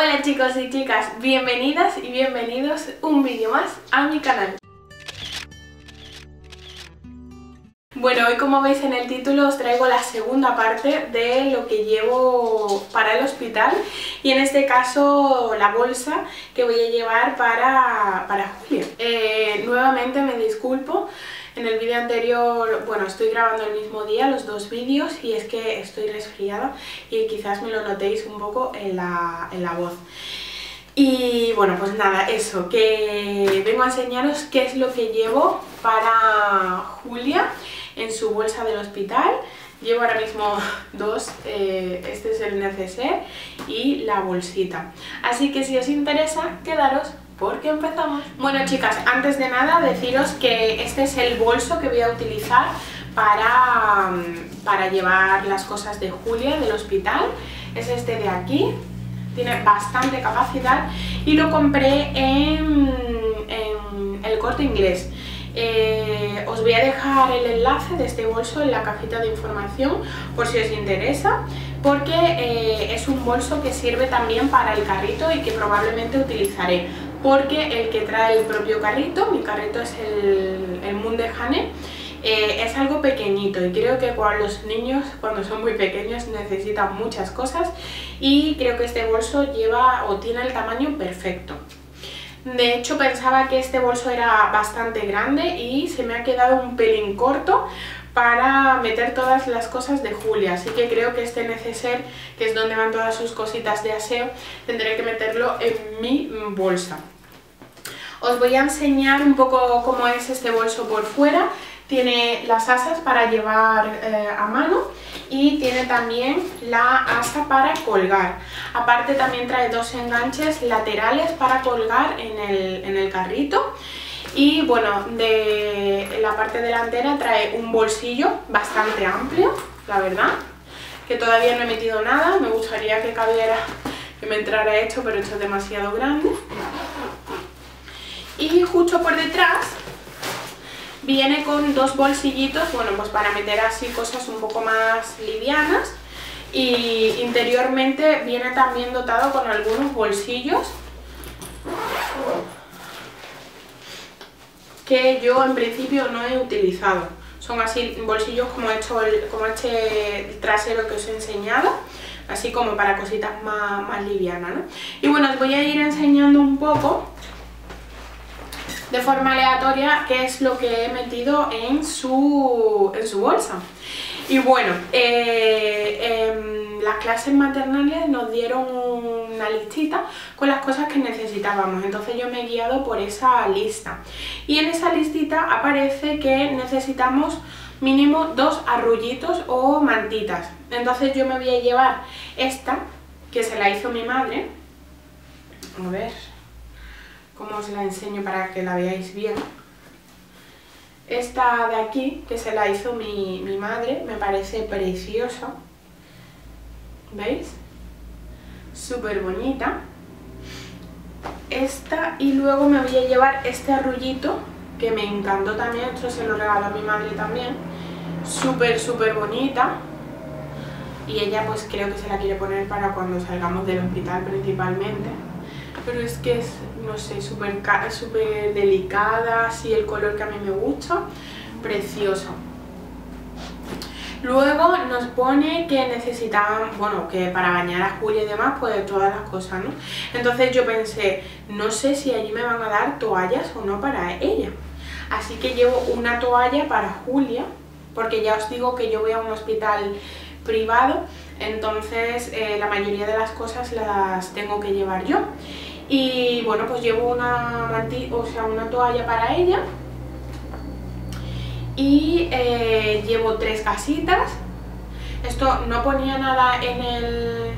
Hola chicos y chicas, bienvenidas y bienvenidos un vídeo más a mi canal. Bueno, hoy como veis en el título os traigo la segunda parte de lo que llevo para el hospital y en este caso la bolsa que voy a llevar para, para Julia. Eh, nuevamente me disculpo, en el vídeo anterior, bueno, estoy grabando el mismo día los dos vídeos y es que estoy resfriada y quizás me lo notéis un poco en la, en la voz. Y bueno, pues nada, eso, que vengo a enseñaros qué es lo que llevo para Julia en su bolsa del hospital. Llevo ahora mismo dos, eh, este es el neceser y la bolsita. Así que si os interesa, quedaros porque empezamos. Bueno chicas, antes de nada deciros que este es el bolso que voy a utilizar para, para llevar las cosas de Julia del hospital. Es este de aquí, tiene bastante capacidad y lo compré en, en el corte inglés. Eh, os voy a dejar el enlace de este bolso en la cajita de información por si os interesa porque eh, es un bolso que sirve también para el carrito y que probablemente utilizaré porque el que trae el propio carrito, mi carrito es el, el Moon de Hane eh, es algo pequeñito y creo que cuando los niños cuando son muy pequeños necesitan muchas cosas y creo que este bolso lleva o tiene el tamaño perfecto. De hecho pensaba que este bolso era bastante grande y se me ha quedado un pelín corto para meter todas las cosas de Julia, así que creo que este neceser, que es donde van todas sus cositas de aseo, tendré que meterlo en mi bolsa. Os voy a enseñar un poco cómo es este bolso por fuera, tiene las asas para llevar eh, a mano y tiene también la asa para colgar. Aparte también trae dos enganches laterales para colgar en el, carrito. Y bueno, de la parte delantera trae un bolsillo bastante amplio, la verdad, que todavía no he metido nada, me gustaría que cabiera, que me entrara esto, pero esto es demasiado grande. Y justo por detrás Viene con dos bolsillitos, bueno, pues para meter así cosas un poco más livianas. Y interiormente viene también dotado con algunos bolsillos que yo en principio no he utilizado. Son así bolsillos como, como este trasero que os he enseñado, así como para cositas más, más livianas. ¿no? Y bueno, os voy a ir enseñando un poco de forma aleatoria qué es lo que he metido en su, en su bolsa. Y bueno, eh, las clases maternales nos dieron una listita con las cosas que necesitábamos, entonces yo me he guiado por esa lista. Y en esa listita aparece que necesitamos mínimo dos arrullitos o mantitas. Entonces yo me voy a llevar esta, que se la hizo mi madre. A ver, como os la enseño para que la veáis bien. Esta de aquí, que se la hizo mi, madre, me parece preciosa. ¿Veis? Súper bonita. Esta y luego me voy a llevar este arrullito que me encantó también, esto se lo regaló a mi madre también. Súper, súper bonita. Y ella pues creo que se la quiere poner para cuando salgamos del hospital principalmente pero es que es, no sé, súper delicada, así el color que a mí me gusta, precioso. Luego nos pone que necesitaban, bueno, que para bañar a Julia y demás, pues todas las cosas, ¿no? Entonces yo pensé, no sé si allí me van a dar toallas o no para ella. Así que llevo una toalla para Julia, porque ya os digo que yo voy a un hospital privado, entonces eh, la mayoría de las cosas las tengo que llevar yo. Y bueno, pues llevo una, o sea, una toalla para ella. Y eh, llevo tres casitas. Esto no ponía nada en, el,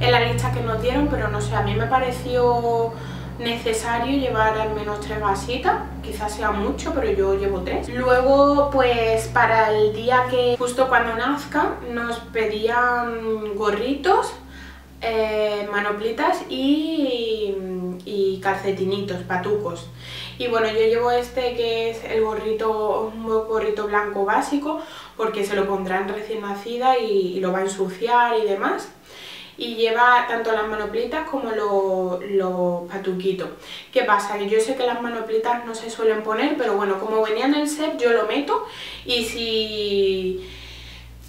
en la lista que nos dieron, pero no sé, a mí me pareció necesario llevar al menos tres gasitas quizás sea mucho, pero yo llevo tres. Luego, pues para el día que justo cuando nazca, nos pedían gorritos eh, manoplitas y, y, calcetinitos, patucos. Y bueno, yo llevo este que es el gorrito, un gorrito blanco básico, porque se lo pondrán recién nacida y, lo va a ensuciar y demás. y lleva tanto las manoplitas como los, patuquitos. ¿Qué pasa? Que yo sé que las manoplitas no se suelen poner, pero bueno, como venía en el set yo lo meto y si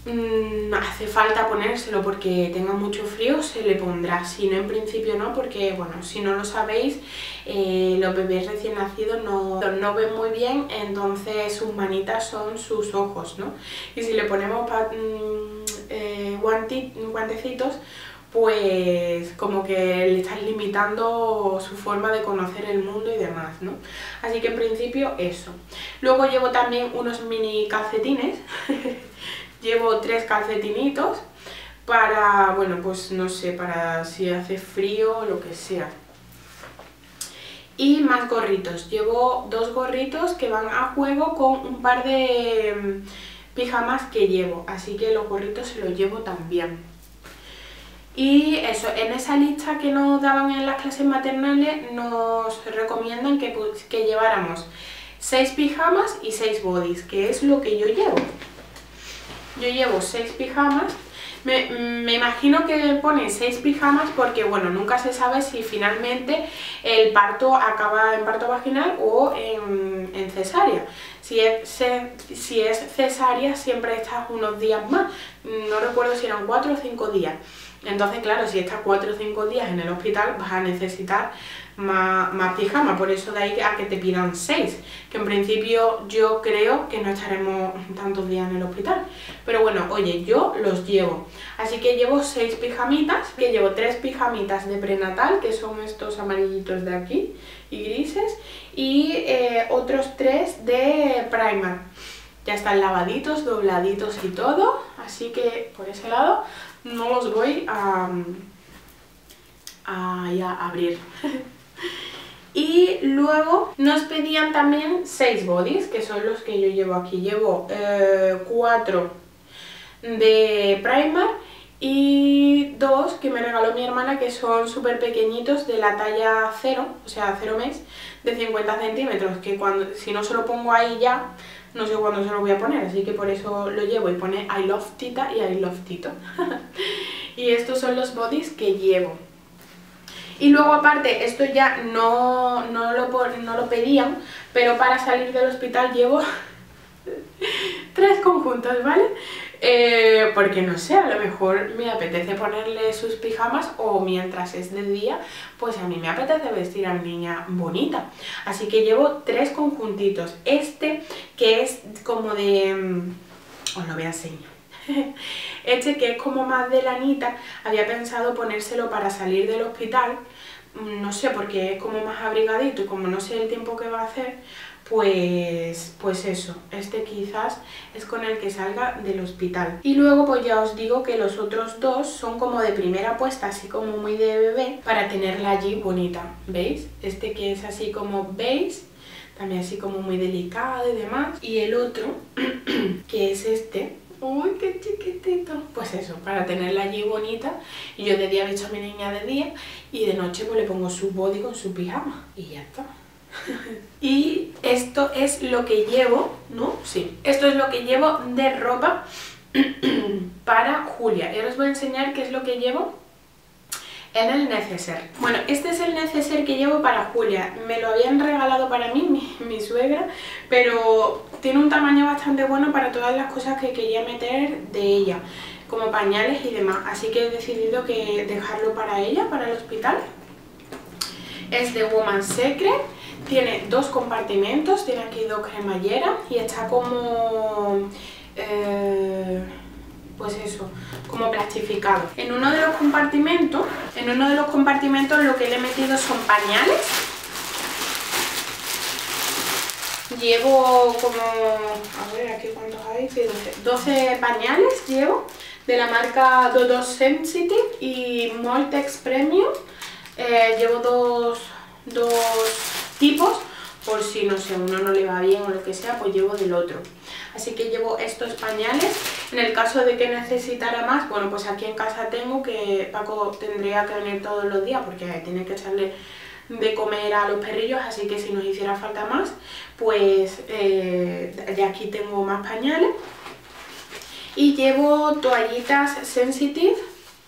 mm, hace falta ponérselo porque tenga mucho frío se le pondrá, si no en principio no, porque bueno, si no lo sabéis, eh, los bebés recién nacidos no, no, ven muy bien, entonces sus manitas son sus ojos, ¿no? Y si le ponemos mm, eh, guantecitos, pues como que le estás limitando su forma de conocer el mundo y demás, ¿no? Así que en principio eso. Luego llevo también unos mini calcetines, llevo tres calcetinitos para, bueno, pues no sé, para si hace frío o lo que sea. Y más gorritos, llevo dos gorritos que van a juego con un par de mm, pijamas que llevo, así que los gorritos se los llevo también. Y eso, en esa lista que nos daban en las clases maternales nos recomiendan que, pues, que lleváramos 6 pijamas y 6 bodies, que es lo que yo llevo. Yo llevo 6 pijamas, me, me, imagino que pone 6 pijamas porque bueno, nunca se sabe si finalmente el parto acaba en parto vaginal o en, cesárea. Si es, si es cesárea siempre estás unos días más, no recuerdo si eran 4 o 5 días. Entonces, claro, si estás 4 o 5 días en el hospital vas a necesitar más, más pijama, por eso de ahí a que te pidan 6, que en principio yo creo que no estaremos tantos días en el hospital. Pero bueno, oye, yo los llevo. Así que llevo 6 pijamitas, que llevo 3 pijamitas de prenatal, que son estos amarillitos de aquí y grises, y eh, otros 3 de primer. Ya están lavaditos, dobladitos y todo, así que por ese lado no los voy a, a, abrir. y luego nos pedían también 6 bodies, que son los que yo llevo aquí. Llevo 4 eh, de primer y dos que me regaló mi hermana que son súper pequeñitos de la talla 0, o sea 0 mes, de 50 centímetros, que cuando si no se lo pongo ahí ya, no sé cuándo se lo voy a poner, así que por eso lo llevo y pone I love Tita y I love Tito. y estos son los bodies que llevo. Y luego aparte, esto ya no, no, lo, no lo pedían, pero para salir del hospital llevo tres conjuntos, ¿vale? Eh, porque no sé, a lo mejor me apetece ponerle sus pijamas o mientras es de día, pues a mí me apetece vestir a mi niña bonita. Así que llevo tres conjuntitos. Este que es como de... Mm, os lo voy a enseñar. Este que es como más de lanita, había pensado ponérselo para salir del hospital, mm, no sé, porque es como más abrigadito y como no sé el tiempo que va a hacer, pues, pues eso, este quizás es con el que salga del hospital. Y luego pues ya os digo que los otros dos son como de primera puesta, así como muy de bebé, para tenerla allí bonita, ¿veis? Este que es así como veis, también así como muy delicado y demás. Y el otro, que es este, ¡Uy, qué chiquitito! Pues eso, para tenerla allí bonita. Y yo de día he visto a mi niña de día y de noche pues le pongo su body con su pijama. Y ya está y esto es lo que llevo, ¿no? Sí. Esto es lo que llevo de ropa para Julia. Y ahora os voy a enseñar qué es lo que llevo en el neceser. Bueno, este es el neceser que llevo para Julia. Me lo habían regalado para mí, mi, suegra, pero tiene un tamaño bastante bueno para todas las cosas que quería meter de ella, como pañales y demás. Así que he decidido que dejarlo para ella, para el hospital. Es de Woman Secret tiene dos compartimentos, tiene aquí dos cremalleras y está como... Eh, pues eso, como plastificado. En uno de los compartimentos, en uno de los compartimentos lo que le he metido son pañales. Llevo como, a ver aquí cuántos hay, 12, pañales llevo de la marca Dodo Sensitive y Moltex Premium. Eh, llevo dos, dos tipos por si, no sé, uno no le va bien o lo que sea, pues llevo del otro. Así que llevo estos pañales. En el caso de que necesitara más, bueno, pues aquí en casa tengo que Paco tendría que venir todos los días porque tiene que echarle de comer a los perrillos, así que si nos hiciera falta más, pues eh, ya aquí tengo más pañales. Y llevo toallitas sensitive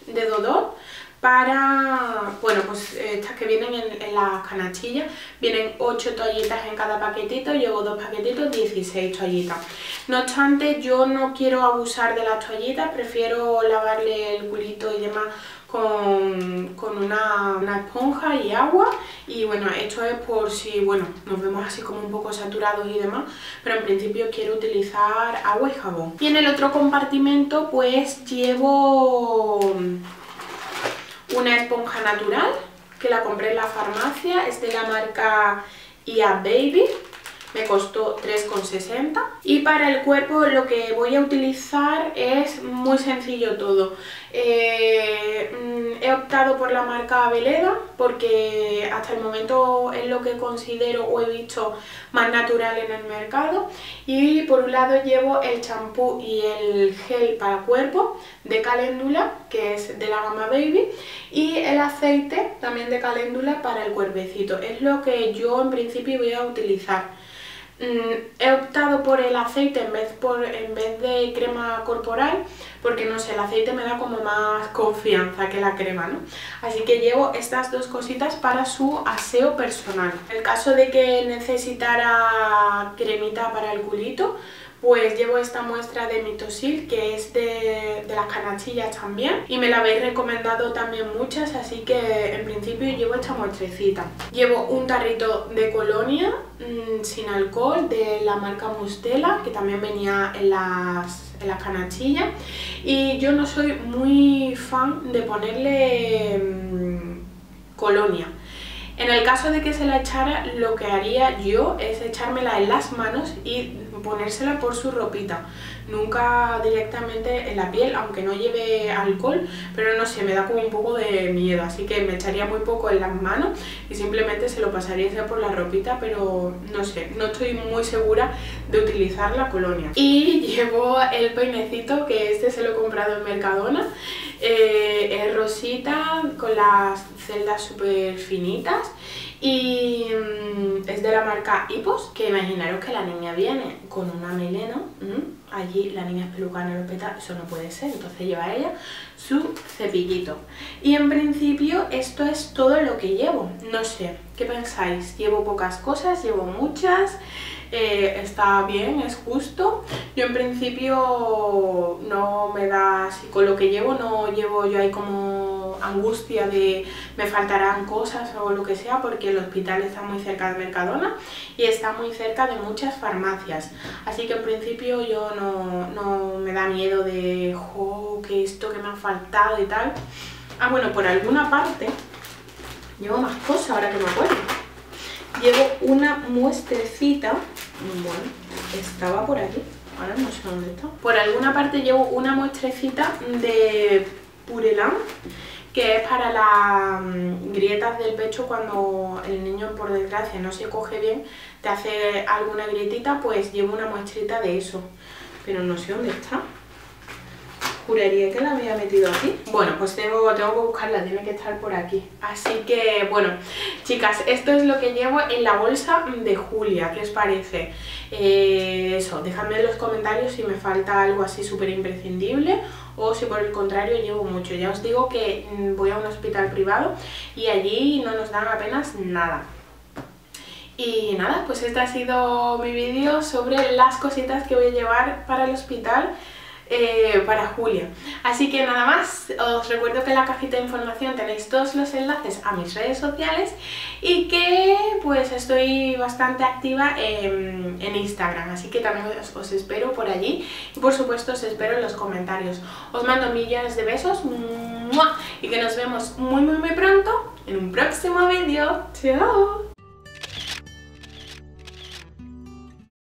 de Dodot para, bueno, pues estas que vienen en, en las canastillas, vienen 8 toallitas en cada paquetito, llevo dos paquetitos, 16 toallitas. No obstante, yo no quiero abusar de las toallitas, prefiero lavarle el culito y demás con, una, una, esponja y agua y bueno, esto es por si, bueno, nos vemos así como un poco saturados y demás, pero en principio quiero utilizar agua y jabón. Y en el otro compartimento pues llevo una esponja natural que la compré en la farmacia, es de la marca IA Baby me costó 3,60 y para el cuerpo lo que voy a utilizar es muy sencillo todo eh, mm, he optado por la marca Veleda porque hasta el momento es lo que considero o he visto más natural en el mercado. Y por un lado llevo el champú y el gel para cuerpo de caléndula que es de la gama Baby y el aceite también de caléndula para el cuerpecito. Es lo que yo en principio voy a utilizar Mm, he optado por el aceite en vez, por, en vez de crema corporal porque no sé, el aceite me da como más confianza que la crema, ¿no? Así que llevo estas dos cositas para su aseo personal. En el caso de que necesitara cremita para el culito, pues llevo esta muestra de Mitosil que es de, de, las canachillas también y me la habéis recomendado también muchas así que en principio llevo esta muestrecita. Llevo un tarrito de colonia mmm, sin alcohol de la marca Mustela que también venía en las, en las canachillas y yo no soy muy fan de ponerle mmm, colonia. En el caso de que se la echara, lo que haría yo es echármela en las manos y ponérsela por su ropita. Nunca directamente en la piel, aunque no lleve alcohol, pero no sé, me da como un poco de miedo. Así que me echaría muy poco en las manos y simplemente se lo pasaría por la ropita, pero no sé, no estoy muy segura de utilizar la colonia. Y llevo el peinecito, que este se lo he comprado en Mercadona. Eh, es rosita con las celdas súper finitas y mm, es de la marca Ipos, que imaginaros que la niña viene con una melena, allí la niña es pelucana en el peta, eso no puede ser, entonces lleva ella su cepillito. Y en principio esto es todo lo que llevo, no sé, ¿qué pensáis? Llevo pocas cosas, llevo muchas, eh, está bien, es justo. Yo en principio no me da, así con lo que llevo no llevo yo ahí como angustia de me faltarán cosas o lo que sea porque el hospital está muy cerca de Mercadona y está muy cerca de muchas farmacias. Así que en principio yo no, no me da miedo de, jo, que esto que me ha faltado y tal. Ah, bueno, por alguna parte llevo más cosas ahora que me acuerdo. Llevo una muestrecita bueno, estaba por aquí. Ahora no sé dónde está. Por alguna parte llevo una muestrecita de Purelán que es para las mm, grietas del pecho cuando el niño por desgracia no se coge bien, te hace alguna grietita, pues llevo una muestrita de eso. Pero no sé dónde está. Juraría que la había metido aquí. Bueno, pues tengo, tengo que buscarla, tiene que estar por aquí. Así que, bueno, chicas, esto es lo que llevo en la bolsa de Julia. ¿Qué os parece? Eh, eso, dejadme en los comentarios si me falta algo así súper imprescindible o si por el contrario llevo mucho. Ya os digo que mm, voy a un hospital privado y allí no nos dan apenas nada. Y nada, pues este ha sido mi vídeo sobre las cositas que voy a llevar para el hospital eh, para Julia. Así que nada más, os recuerdo que en la cajita de información tenéis todos los enlaces a mis redes sociales y que pues estoy bastante activa en, Instagram, así que también os, espero por allí y por supuesto os espero en los comentarios. Os mando millones de besos y que nos vemos muy muy muy pronto en un próximo vídeo. ¡Chao!